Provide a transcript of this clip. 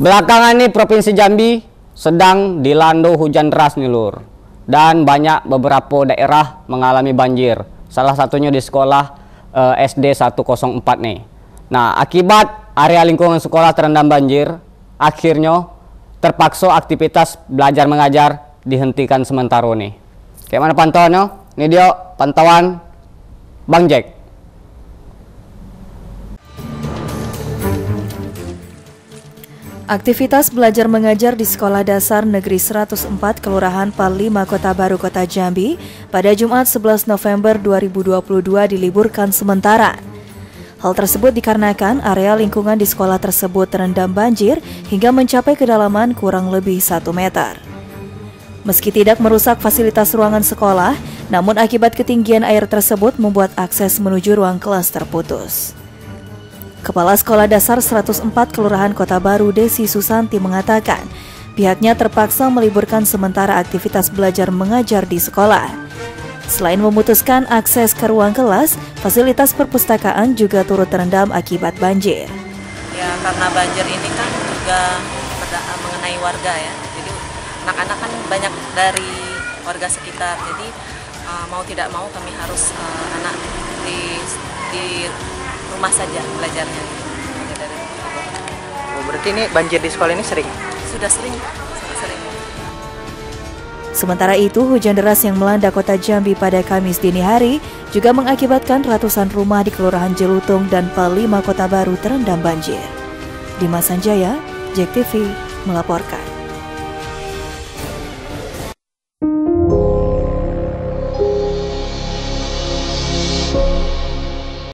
Belakangan ini Provinsi Jambi sedang dilanda hujan deras nih lur. Dan banyak beberapa daerah mengalami banjir. Salah satunya di sekolah eh, SD 104 nih. Nah, akibat area lingkungan sekolah terendam banjir, akhirnya terpaksa aktivitas belajar mengajar dihentikan sementara nih. Kayak mana pantauannya? Ini dia pantauan Bang Jack. Aktivitas belajar mengajar di Sekolah Dasar Negeri 104 Kelurahan Palima Kota Baru Kota Jambi pada Jumat 11 November 2022 diliburkan sementara. Hal tersebut dikarenakan area lingkungan di sekolah tersebut terendam banjir hingga mencapai kedalaman kurang lebih 1 meter. Meski tidak merusak fasilitas ruangan sekolah, namun akibat ketinggian air tersebut membuat akses menuju ruang kelas terputus. Kepala Sekolah Dasar 104 Kelurahan Kota Baru Desi Susanti mengatakan, pihaknya terpaksa meliburkan sementara aktivitas belajar mengajar di sekolah. Selain memutuskan akses ke ruang kelas, fasilitas perpustakaan juga turut terendam akibat banjir. Ya karena banjir ini kan juga mengenai warga ya. Jadi anak-anak kan banyak dari warga sekitar. Jadi uh, mau tidak mau kami harus uh, anak di di rumah saja belajarnya. Oh, berarti ini banjir di sekolah ini sering? Sudah sering, sudah sering. Sementara itu, hujan deras yang melanda kota Jambi pada Kamis dini hari juga mengakibatkan ratusan rumah di Kelurahan Jelutung dan Palima Kota Baru terendam banjir. Dimas Sanjaya, JEK TV, melaporkan.